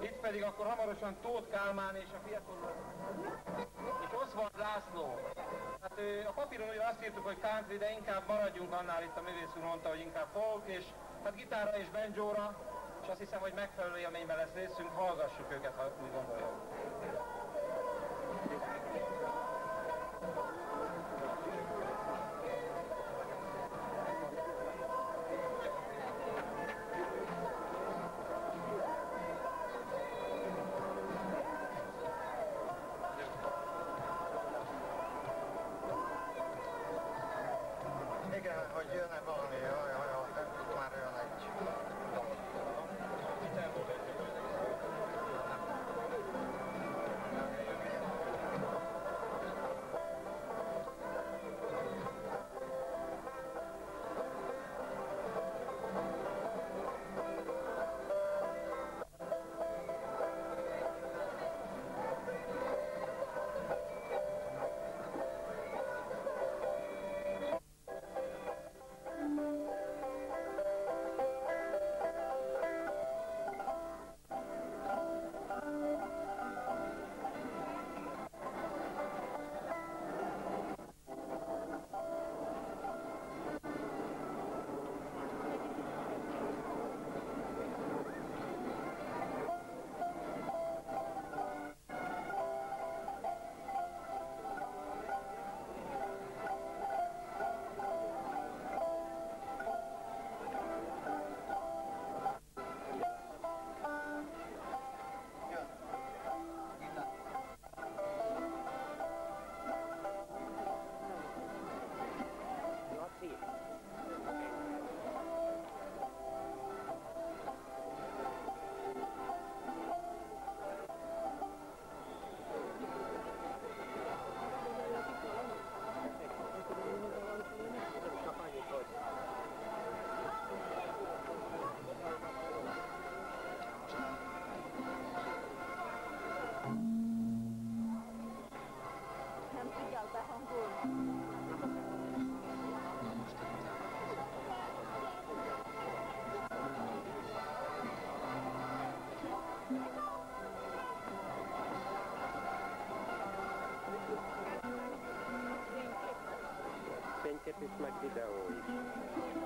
Itt pedig akkor hamarosan Tóth Kálmán és a fiatal és Oswald László. Hát a papíron ugye azt írtuk, hogy country, de inkább maradjunk annál, itt a művész úr mondta, hogy inkább folk, és hát gitára és banjóra, és azt hiszem, hogy megfelelő élményben lesz részünk, hallgassuk őket, ha úgy gondolják. Magdy Daoui.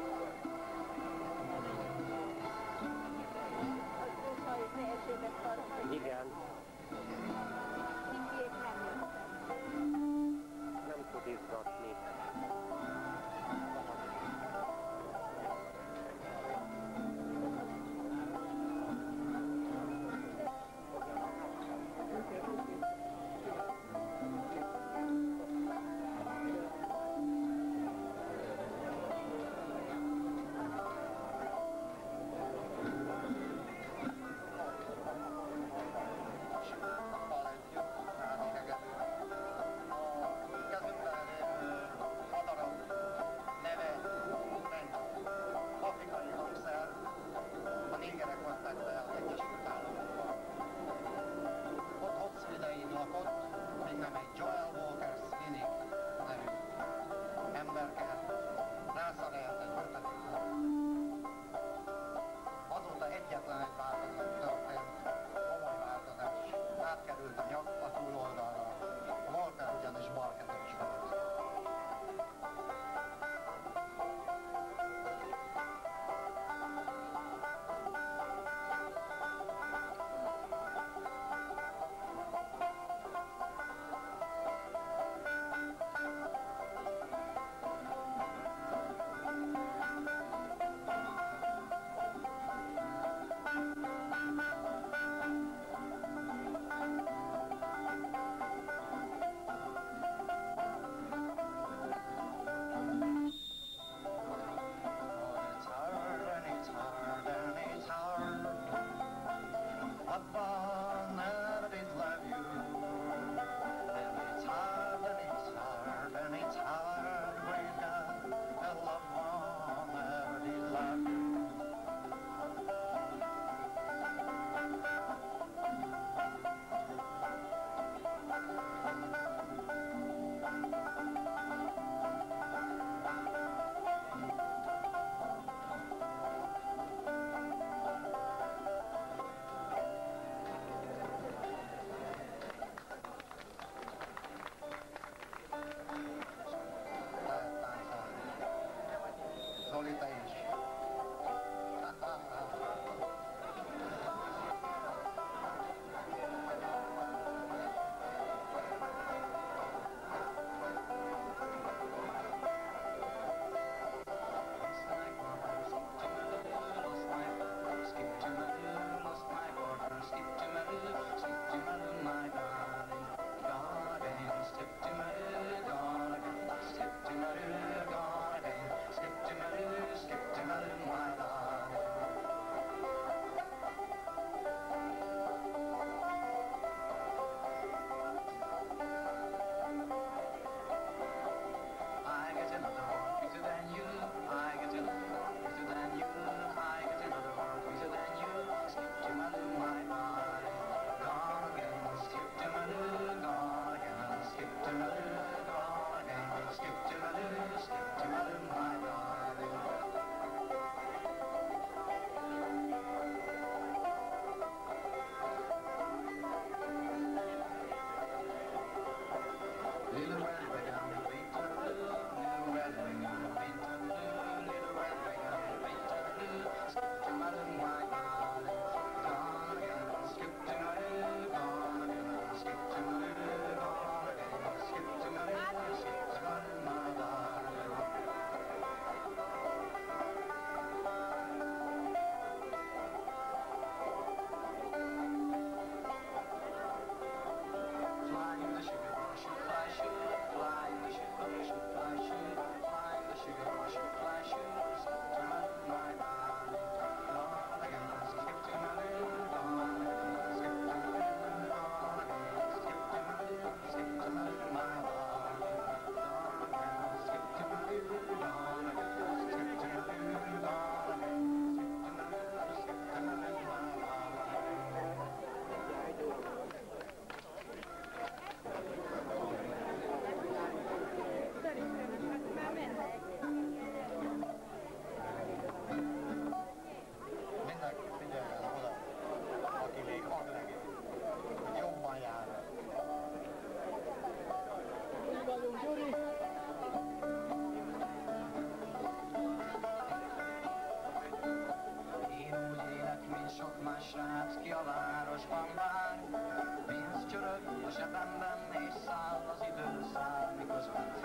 husband.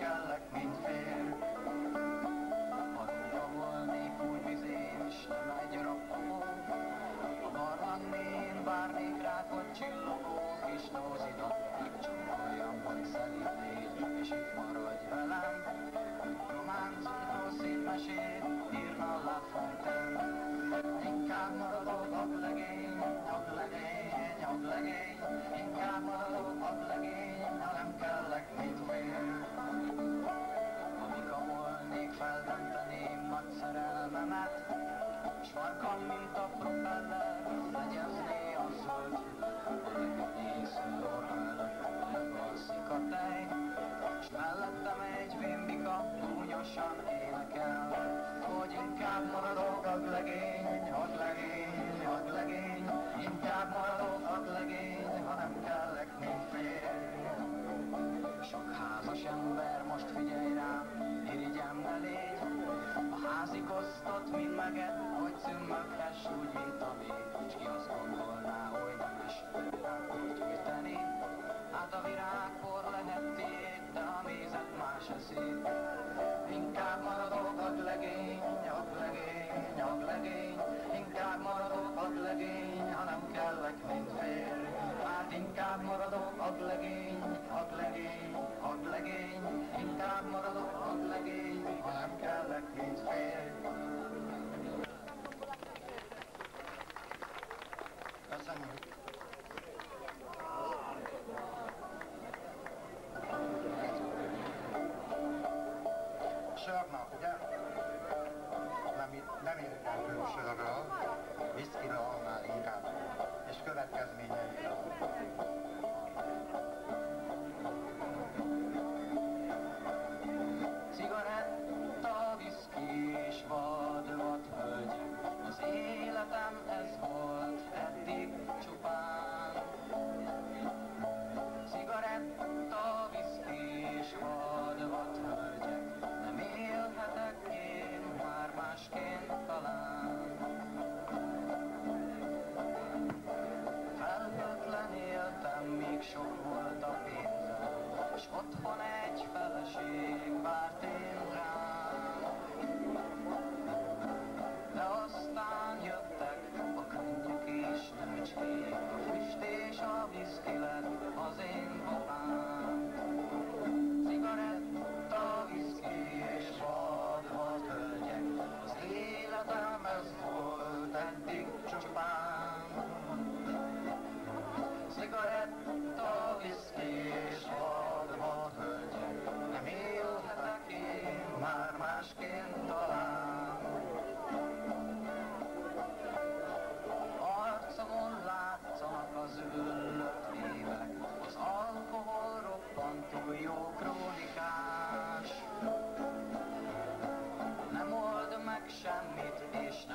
Yeah. inkább maradok hadlegény, hadlegény, hadlegény, inkább maradok hadlegény, ha nem kellek, mint fél. Hát inkább maradok hadlegény, hadlegény, hadlegény, inkább maradok hadlegény, ha nem kellek, mint fél. pedacarnilla. Otthon egy feleség várt én rám, de aztán jöttek a könnyek és nőcskék, a füst és a viszki lett az én babám. Cigaretta, viszki és vadhat hölgyek, az életem ez volt eddig csupán. Cigaretta, viszki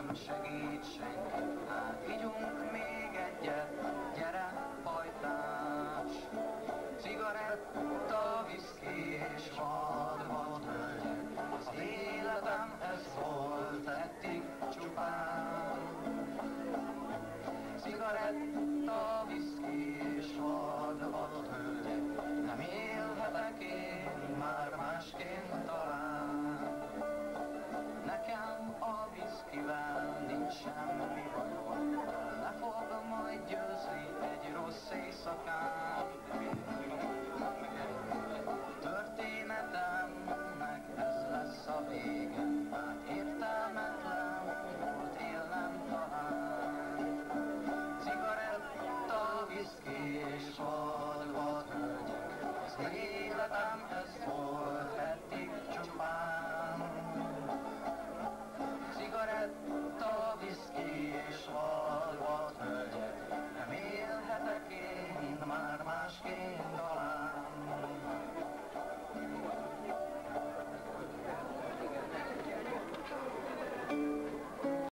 nem segít senki, hát ígyunk még egyet, gyere, pajtás! Cigaretta, viszki és vadvat hölgy, az életem ez volt eddig csupán. Cigaretta, حسينة حسبنا